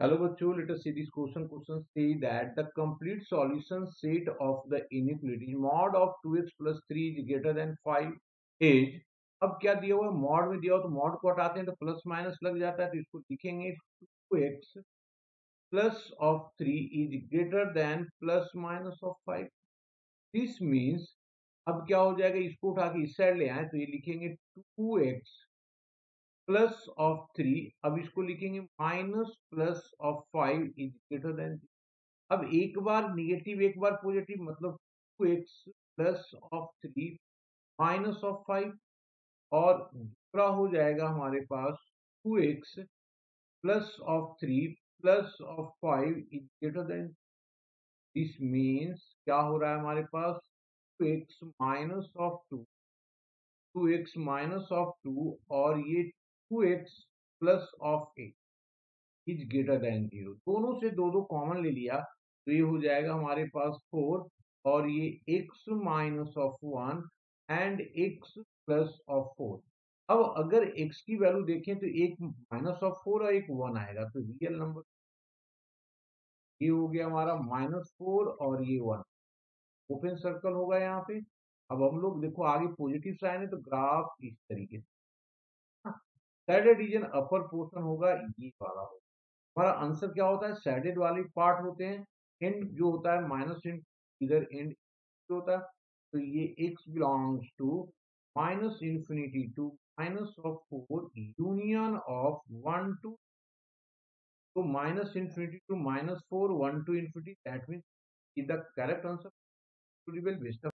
Hello बच्चों let us see this question question see that the complete solution set of the inequality mod of 2x 3 is greater than 5 is अब क्या दिया हुआ mod में दिया हुआ तो मॉड को हटाते हैं तो प्लस माइनस लग जाता है तो इसको लिखेंगे 2x plus of 3 is greater than plus minus of 5 this means अब क्या हो जाएगा? इसको उठा के इस साइड ले आए तो ये लिखेंगे 2x प्लस ऑफ़ थ्री अब इसको लिखेंगे minus plus of five is greater than अब एक बार निगेटिव एक बार पॉजिटिव मतलब two x plus of three minus of five और दूसरा हो जाएगा हमारे पास two x plus of three plus of five is greater than this means क्या हो रहा है हमारे पास? Two x minus of two two x minus of two और ये two x plus of a is greater than zero. दोनों से दो दो कॉमन ले लिया तो ये हो जाएगा हमारे पास फोर, और ये x minus of one and x plus of four. अब अगर x की वैल्यू देखें तो एक माइनस ऑफ़ फोर और एक वन आएगा तो रियल नंबर। ये हो गया हमारा माइनस फोर और ये वन। ओपन सर्कल होगा यहाँ पे। अब हम लोग देखो आगे पॉजिटिव साइन है तो ग्राफ इस तरीके से। सैडेड रीजन अपर पोर्शन होगा, ये वाला होगा। हमारा आंसर क्या होता है? सैडेड वाले पार्ट होते हैं एंड जो होता है माइनस एंड इधर एंड होता है तो ये x belongs to minus infinity to minus of four union of one to तो minus infinity to minus four one to infinity that means the correct answer